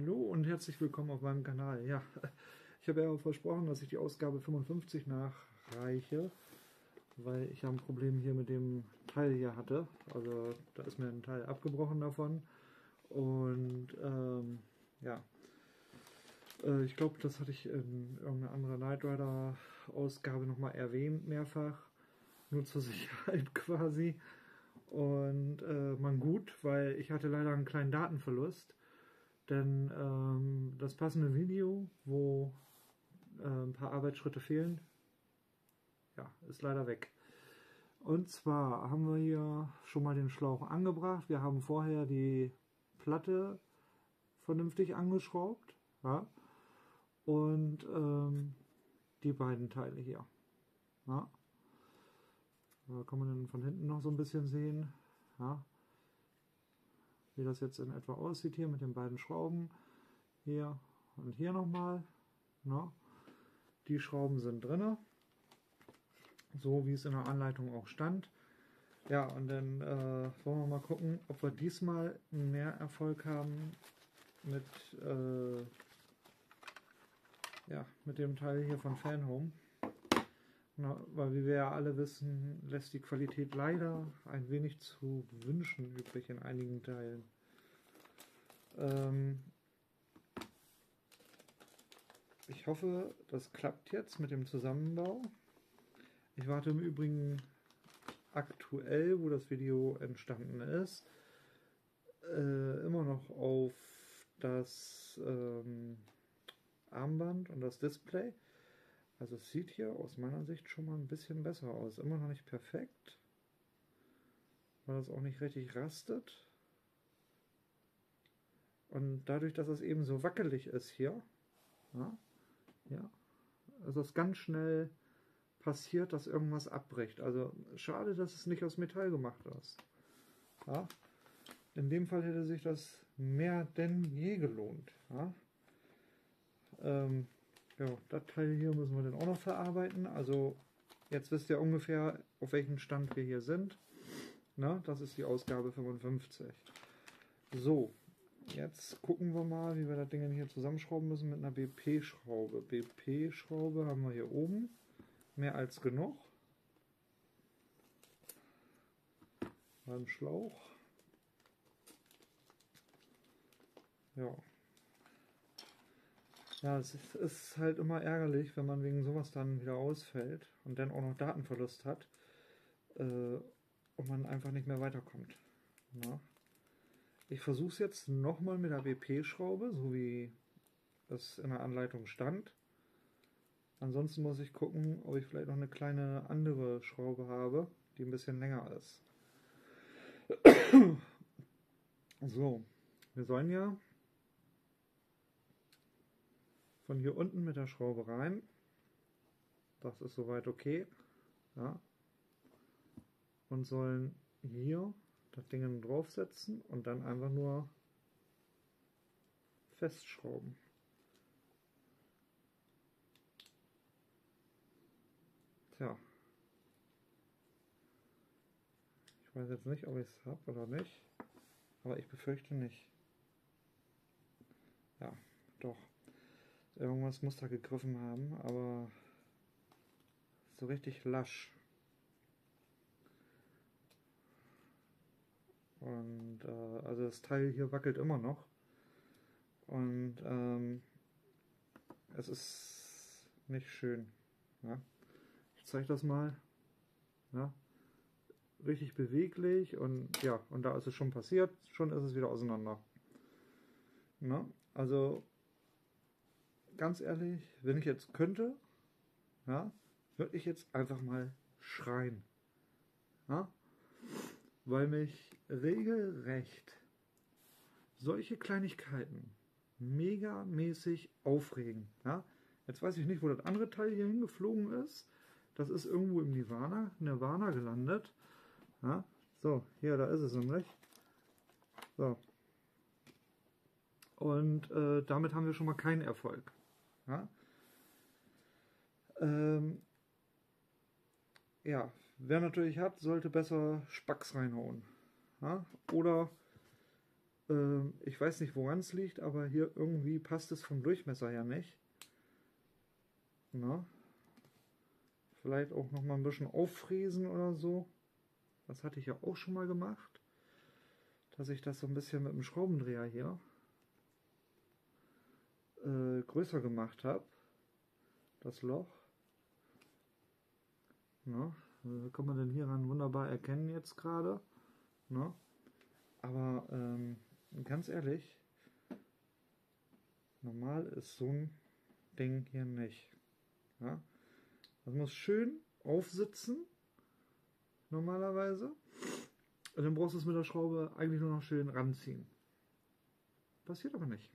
Hallo und herzlich willkommen auf meinem Kanal. Ja, ich habe ja versprochen, dass ich die Ausgabe 55 nachreiche, weil ich ja ein Problem hier mit dem Teil hier hatte. Also da ist mir ein Teil abgebrochen davon und ähm, ja, äh, ich glaube, das hatte ich in irgendeiner anderen Night Rider Ausgabe nochmal erwähnt, mehrfach, nur zur Sicherheit quasi. Und äh, man gut, weil ich hatte leider einen kleinen Datenverlust. Denn ähm, das passende Video, wo äh, ein paar Arbeitsschritte fehlen, ja, ist leider weg. Und zwar haben wir hier schon mal den Schlauch angebracht. Wir haben vorher die Platte vernünftig angeschraubt. Ja, und ähm, die beiden Teile hier. Ja. Da kann man dann von hinten noch so ein bisschen sehen, ja, wie das jetzt in etwa aussieht hier mit den beiden Schrauben. Hier und hier nochmal. Ja. Die Schrauben sind drin, so wie es in der Anleitung auch stand. Ja, und dann äh, wollen wir mal gucken, ob wir diesmal mehr Erfolg haben mit, äh, ja, mit dem Teil hier von Fanhome. Na, weil wie wir ja alle wissen, lässt die Qualität leider ein wenig zu wünschen übrig in einigen Teilen. Ähm ich hoffe, das klappt jetzt mit dem Zusammenbau. Ich warte im Übrigen aktuell, wo das Video entstanden ist, äh, immer noch auf das ähm, Armband und das Display. Also es sieht hier aus meiner Sicht schon mal ein bisschen besser aus. Immer noch nicht perfekt, weil das auch nicht richtig rastet. Und dadurch, dass es eben so wackelig ist hier, ja, ja, also es ganz schnell passiert, dass irgendwas abbricht. Also schade, dass es nicht aus Metall gemacht ist. Ja, in dem Fall hätte sich das mehr denn je gelohnt. Ja. Ähm, ja, das Teil hier müssen wir dann auch noch verarbeiten. Also jetzt wisst ihr ungefähr, auf welchem Stand wir hier sind. Na, das ist die Ausgabe 55. So, jetzt gucken wir mal, wie wir das Ding hier zusammenschrauben müssen mit einer BP-Schraube. BP-Schraube haben wir hier oben. Mehr als genug. Beim Schlauch. Ja. Ja, es ist halt immer ärgerlich, wenn man wegen sowas dann wieder ausfällt und dann auch noch Datenverlust hat äh, und man einfach nicht mehr weiterkommt. Na? Ich versuche es jetzt nochmal mit der BP-Schraube, so wie es in der Anleitung stand. Ansonsten muss ich gucken, ob ich vielleicht noch eine kleine andere Schraube habe, die ein bisschen länger ist. So, wir sollen ja von hier unten mit der Schraube rein. Das ist soweit okay. Ja. Und sollen hier das Ding draufsetzen und dann einfach nur festschrauben. Tja. Ich weiß jetzt nicht, ob ich es habe oder nicht. Aber ich befürchte nicht. Ja, doch. Irgendwas muss da gegriffen haben, aber so richtig lasch. Und äh, also das Teil hier wackelt immer noch. Und ähm, es ist nicht schön. Ja? Ich zeige das mal. Ja? Richtig beweglich und ja, und da ist es schon passiert, schon ist es wieder auseinander. Na? Also ganz ehrlich, wenn ich jetzt könnte, ja, würde ich jetzt einfach mal schreien. Ja? Weil mich regelrecht solche Kleinigkeiten megamäßig aufregen. Ja? Jetzt weiß ich nicht, wo das andere Teil hier hingeflogen ist. Das ist irgendwo im Nirvana, Nirvana gelandet. Ja? So, hier, da ist es nämlich. So. Und äh, damit haben wir schon mal keinen Erfolg. Ja, ähm, ja wer natürlich hat, sollte besser Spacks reinhauen. Ja? Oder Ähm, ich weiß nicht, woran es liegt, aber hier irgendwie passt es vom Durchmesser ja nicht. Na? Vielleicht auch noch mal ein bisschen auffräsen oder so. Das hatte ich ja auch schon mal gemacht. Dass ich das so ein bisschen mit dem Schraubendreher hier äh, größer gemacht habe. Das Loch. Na, äh, kann man denn hieran wunderbar erkennen jetzt gerade. Na? Aber ähm, ganz ehrlich, normal ist so ein Ding hier nicht. Ja? Das muss schön aufsitzen, normalerweise. Und dann brauchst du es mit der Schraube eigentlich nur noch schön ranziehen. Passiert aber nicht.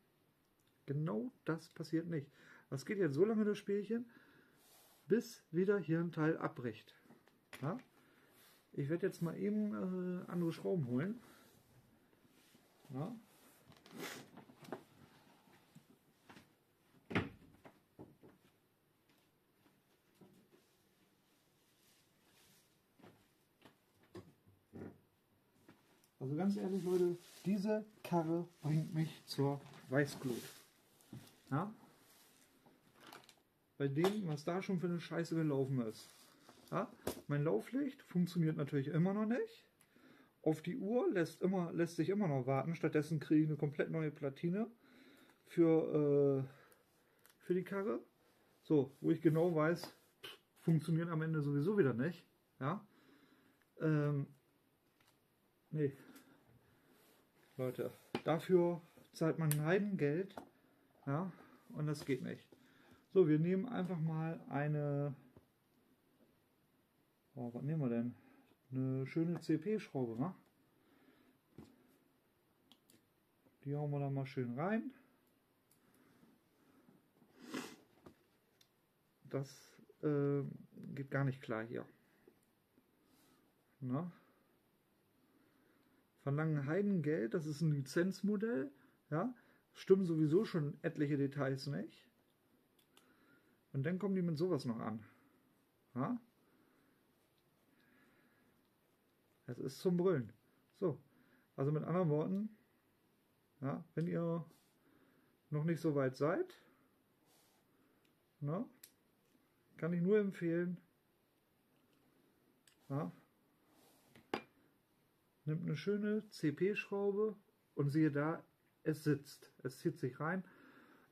Genau das passiert nicht. Das geht jetzt so lange das Spielchen, bis wieder hier ein Teil abbricht. Ja? Ich werde jetzt mal eben äh, andere Schrauben holen. Ja? Also ganz ehrlich, Leute, diese Karre bringt mich zur Weißglut. Ja? Bei dem, was da schon für eine Scheiße gelaufen ist. Ja? Mein Lauflicht funktioniert natürlich immer noch nicht. Auf die Uhr lässt, immer, lässt sich immer noch warten. Stattdessen kriege ich eine komplett neue Platine für, äh, für die Karre. So, wo ich genau weiß, funktioniert am Ende sowieso wieder nicht. Ja. Ähm, nee, Leute, dafür zahlt man Heidengeld. Ja, und das geht nicht. So, wir nehmen einfach mal eine. Oh, was nehmen wir denn? Eine schöne CP-Schraube, ne? Die hauen wir da mal schön rein. Das äh, geht gar nicht klar hier. Na? verlangen Heidengeld, das ist ein Lizenzmodell, ja, stimmen sowieso schon etliche Details nicht. Und dann kommen die mit sowas noch an. Ja? Es ist zum Brüllen. So, also mit anderen Worten, ja, wenn ihr noch nicht so weit seid, na, kann ich nur empfehlen, ja, nimmt eine schöne CP-Schraube und siehe da, es sitzt. Es zieht sich rein.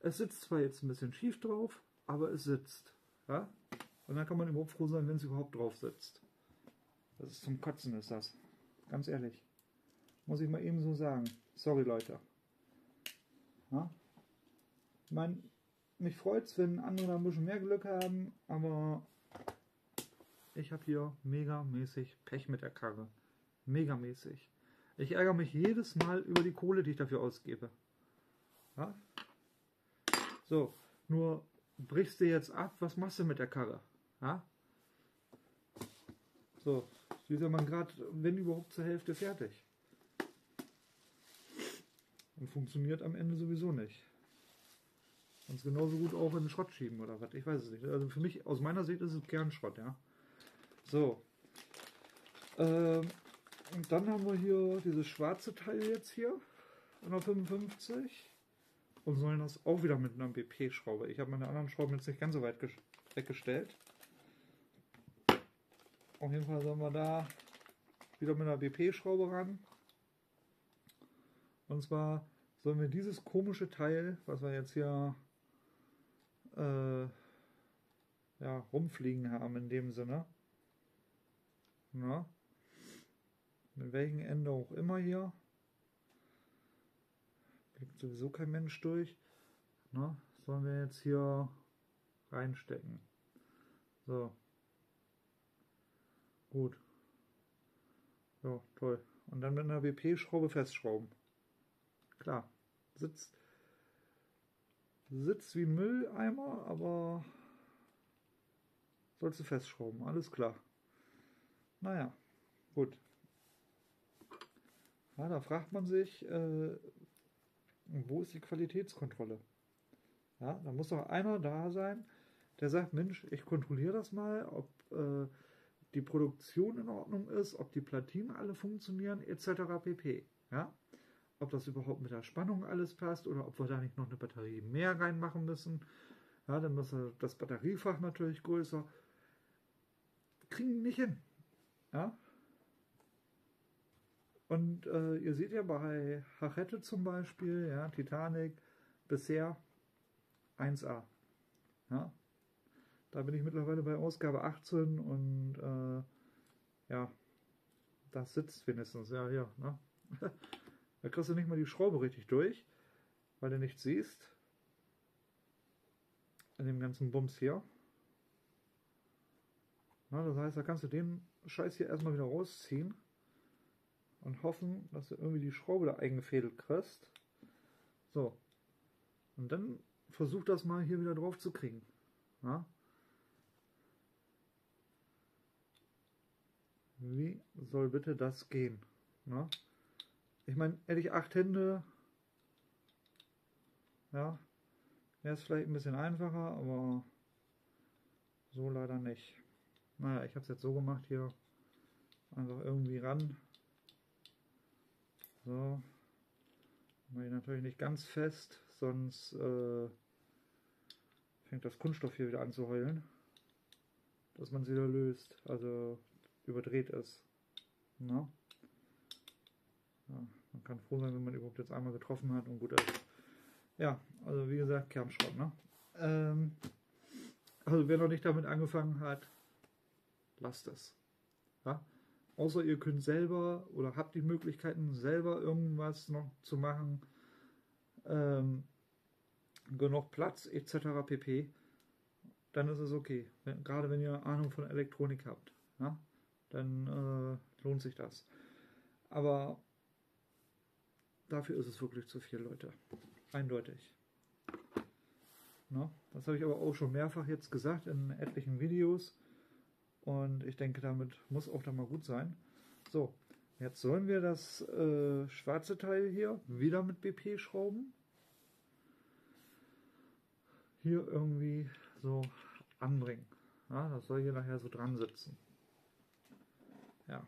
Es sitzt zwar jetzt ein bisschen schief drauf, aber es sitzt. Ja? Und dann kann man überhaupt froh sein, wenn es überhaupt drauf sitzt. Das ist zum Kotzen, ist das. Ganz ehrlich. Muss ich mal eben so sagen. Sorry, Leute. Ja? Ich meine, mich freut es, wenn andere da ein bisschen mehr Glück haben, aber ich habe hier megamäßig Pech mit der Karre. Megamäßig. Ich ärgere mich jedes Mal über die Kohle, die ich dafür ausgebe. Ja? So, nur brichst du jetzt ab, was machst du mit der Karre? Ja? So, die ist ja man gerade, wenn überhaupt zur Hälfte fertig. Und funktioniert am Ende sowieso nicht. Und genauso gut auch in den Schrott schieben oder was, ich weiß es nicht. Also für mich, aus meiner Sicht ist es Kernschrott, ja. So. Ähm, und dann haben wir hier dieses schwarze Teil jetzt hier an der 55 und sollen das auch wieder mit einer BP-Schraube. Ich habe meine anderen Schrauben jetzt nicht ganz so weit weggestellt. Auf jeden Fall sollen wir da wieder mit einer BP-Schraube ran. Und zwar sollen wir dieses komische Teil, was wir jetzt hier äh, ja, rumfliegen haben in dem Sinne. Na, mit welchem Ende auch immer hier. Blickt sowieso kein Mensch durch. Na, sollen wir jetzt hier reinstecken. So. Gut. So, toll. Und dann mit einer WP-Schraube festschrauben. Klar. Sitzt, sitzt wie ein Mülleimer, aber sollst du festschrauben. Alles klar. Naja, gut. Ja, da fragt man sich, äh, wo ist die Qualitätskontrolle? Ja, da muss doch einer da sein, der sagt, Mensch, ich kontrolliere das mal, ob äh, die Produktion in Ordnung ist, ob die Platinen alle funktionieren, etc. pp. Ja? ob das überhaupt mit der Spannung alles passt oder ob wir da nicht noch eine Batterie mehr reinmachen müssen. Ja, dann muss das Batteriefach natürlich größer. Kriegen nicht hin. Ja. Und äh, ihr seht ja bei Hachette zum Beispiel, ja, Titanic, bisher 1A. Ja. Da bin ich mittlerweile bei Ausgabe 18 und äh, ja, das sitzt wenigstens. Ja, hier. Ne? da kriegst du nicht mal die Schraube richtig durch, weil du nichts siehst. In dem ganzen Bums hier. Na, das heißt, da kannst du den Scheiß hier erstmal wieder rausziehen und hoffen, dass du irgendwie die Schraube da eingefädelt kriegst. So. Und dann versuch das mal hier wieder drauf zu kriegen. Ja? Wie soll bitte das gehen? Na? Ich meine, hätte ich acht Hände, ja, wäre es vielleicht ein bisschen einfacher, aber so leider nicht. Naja, ich habe es jetzt so gemacht hier. Einfach irgendwie ran. So. Mache ich natürlich nicht ganz fest, sonst äh, fängt das Kunststoff hier wieder an zu heulen. Dass man es wieder löst. Also überdreht ist. Na? Ja, man kann froh sein, wenn man überhaupt jetzt einmal getroffen hat und gut ist. Ja, also wie gesagt, Kernschrott. Ne? Ähm, also wer noch nicht damit angefangen hat, lasst es. Ja? Außer ihr könnt selber oder habt die Möglichkeiten, selber irgendwas noch zu machen, ähm, genug Platz etc. pp., dann ist es okay. Wenn, gerade wenn ihr Ahnung von Elektronik habt. Ja? Dann äh, lohnt sich das. Aber dafür ist es wirklich zu viel, Leute. Eindeutig. Na, das habe ich aber auch schon mehrfach jetzt gesagt in etlichen Videos. Und ich denke, damit muss auch dann mal gut sein. So, jetzt sollen wir das äh, schwarze Teil hier wieder mit BP schrauben. Hier irgendwie so anbringen. Ja, das soll hier nachher so dran sitzen. Ja.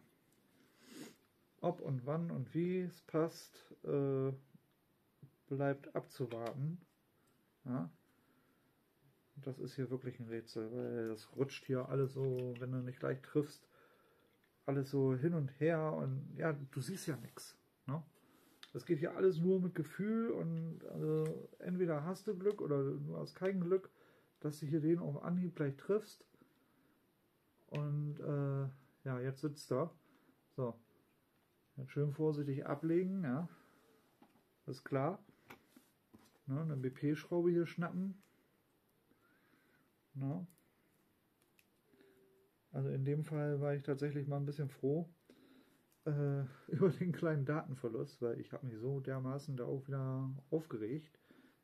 Ob und wann und wie es passt, äh, bleibt abzuwarten. Ja. Das ist hier wirklich ein Rätsel, weil das rutscht hier alles so, wenn du nicht gleich triffst, alles so hin und her und ja, du siehst ja nichts. Ne? Das geht hier alles nur mit Gefühl und also, entweder hast du Glück oder du hast kein Glück, dass du hier den auf Anhieb gleich triffst. Und äh, ja, jetzt sitzt er. So. Jetzt schön vorsichtig ablegen, ja. ist klar. Ne, eine BP-Schraube hier schnappen. Ne. Also in dem Fall war ich tatsächlich mal ein bisschen froh äh, über den kleinen Datenverlust, weil ich habe mich so dermaßen da auch wieder aufgeregt.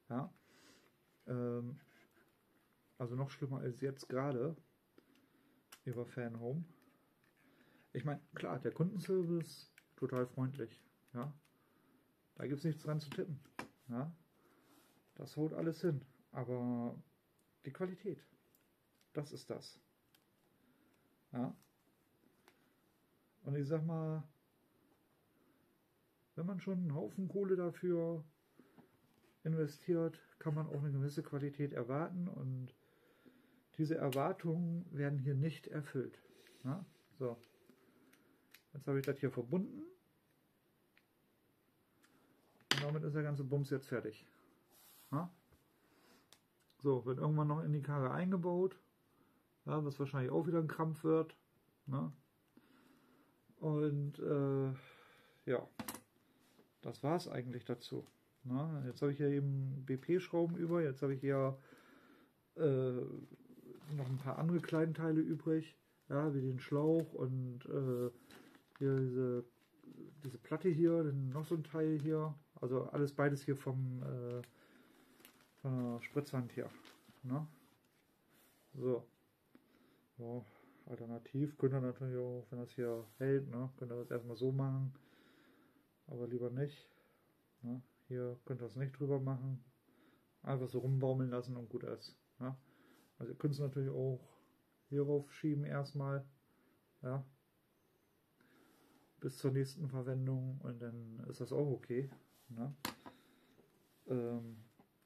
Ja. Ähm, also noch schlimmer als jetzt gerade über Fanhome. Ich meine, klar, der Kundenservice total freundlich. Ja, da gibt es nichts dran zu tippen. Ja, das haut alles hin. Aber die Qualität, das ist das. Ja. Und ich sag mal, wenn man schon einen Haufen Kohle dafür investiert, kann man auch eine gewisse Qualität erwarten und diese Erwartungen werden hier nicht erfüllt. Ja? So. Jetzt habe ich das hier verbunden. Und damit ist der ganze Bums jetzt fertig. Ja? So, wird irgendwann noch in die Karre eingebaut. Ja, was wahrscheinlich auch wieder ein Krampf wird. Ne? Und äh, ja, das war es eigentlich dazu. Ne? Jetzt habe ich hier eben BP-Schrauben über. Jetzt habe ich hier äh, noch ein paar andere Kleinteile übrig. Ja, wie den Schlauch und äh, hier diese, diese Platte hier, noch so ein Teil hier. Also alles beides hier vom äh, von der Spritzwand hier. Ne? So. so. Alternativ könnt ihr natürlich auch, wenn das hier hält, ne, könnt ihr das erstmal so machen. Aber lieber nicht. Ne? Hier könnt ihr das nicht drüber machen. Einfach so rumbaumeln lassen und gut ist. Ne? Also ihr könnt es natürlich auch hierauf schieben erstmal. Ja, bis zur nächsten Verwendung und dann ist das auch okay. Ne? Ähm,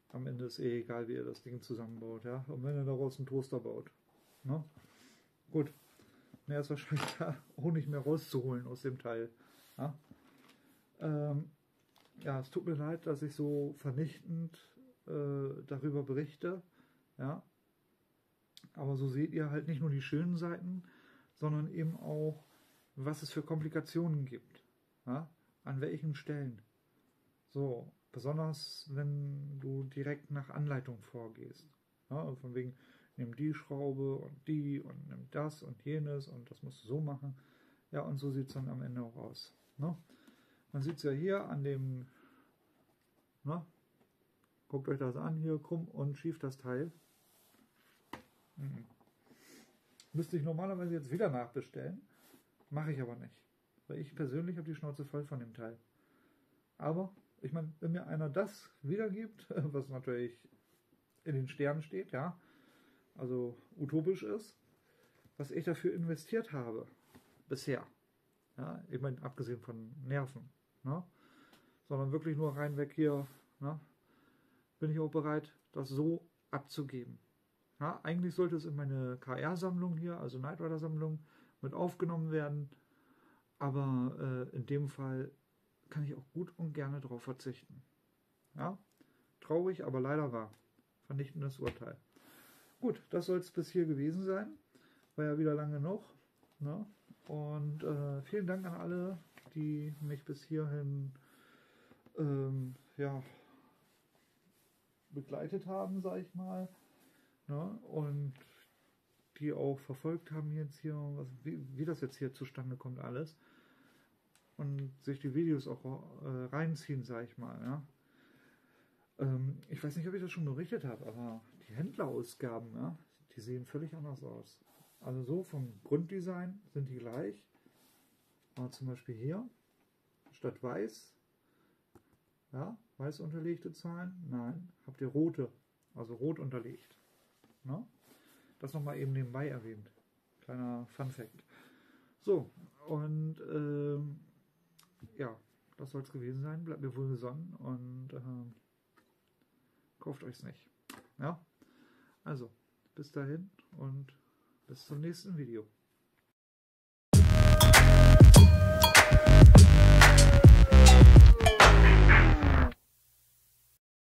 am Ende ist eh egal, wie ihr das Ding zusammenbaut. Ja? Und wenn ihr daraus einen Toaster baut. Ne? Gut. Mehr ist wahrscheinlich da auch nicht mehr rauszuholen aus dem Teil. Ja? Ähm, ja, es tut mir leid, dass ich so vernichtend äh, darüber berichte. Ja. Aber so seht ihr halt nicht nur die schönen Seiten, sondern eben auch, was es für Komplikationen gibt. Ja? An welchen Stellen. So, besonders wenn du direkt nach Anleitung vorgehst. Ja? Also von wegen, nimm die Schraube und die und nimm das und jenes und das musst du so machen. Ja, und so sieht es dann am Ende auch aus. Ne? Man sieht es ja hier an dem, ne? guckt euch das an, hier krumm und schief das Teil. Mhm. Müsste ich normalerweise jetzt wieder nachbestellen, mache ich aber nicht. Weil ich persönlich habe die Schnauze voll von dem Teil. Aber, ich meine, wenn mir einer das wiedergibt, was natürlich in den Sternen steht, ja, also utopisch ist, was ich dafür investiert habe, bisher. Ja, ich meine, abgesehen von Nerven, ne? sondern wirklich nur reinweg hier, ne? bin ich auch bereit, das so abzugeben. Ja, eigentlich sollte es in meine KR-Sammlung hier, also Knight Rider-Sammlung, mit aufgenommen werden. Aber äh, in dem Fall kann ich auch gut und gerne darauf verzichten. Ja, traurig, aber leider wahr. Vernichtendes Urteil. Gut, das soll es bis hier gewesen sein. War ja wieder lange noch. Ne? Und äh, vielen Dank an alle, die mich bis hierhin ähm, ja, begleitet haben, sag ich mal. Ne? Und die auch verfolgt haben jetzt hier, was, wie, wie, das jetzt hier zustande kommt alles. Und sich die Videos auch äh, reinziehen, sag ich mal. Ja? Ähm, ich weiß nicht, ob ich das schon berichtet habe, aber die Händlerausgaben, ja, die sehen völlig anders aus. Also so vom Grunddesign sind die gleich. Aber zum Beispiel hier, statt weiß, ja, weiß unterlegte Zahlen, nein, habt ihr rote, also rot unterlegt. Ne? Das nochmal eben nebenbei erwähnt. Kleiner Fun Fact. So, und ähm, ja, das soll es gewesen sein. Bleibt mir wohl gesonnen und ähm, kauft euch's nicht. Ja, also bis dahin und bis zum nächsten Video.